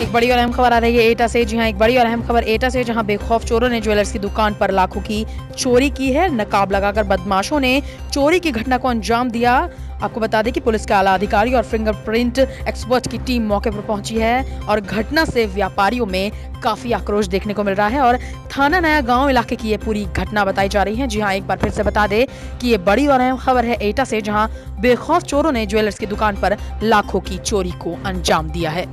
एक बड़ी और अहम खबर आ रही है एटा से। जी हाँ एक बड़ी और अहम खबर एटा से, जहाँ बेखौफ चोरों ने ज्वेलर्स की दुकान पर लाखों की चोरी की है, नकाब लगाकर बदमाशों ने चोरी की घटना को अंजाम दिया। आपको बता दें कि पुलिस के आला अधिकारी और फिंगरप्रिंट एक्सपर्ट की टीम मौके पर पहुँची है और घटना से व्यापारियों में काफ़ी आक्रोश देखने को मिल रहा है और थाना नया गाँव इलाके की ये पूरी घटना बताई जा रही है। जी हाँ एक बार फिर से बता दे कि ये बड़ी और अहम खबर है एटा से, जहाँ बेखौफ चोरों ने ज्वेलर्स की दुकान पर लाखों की चोरी को अंजाम दिया है।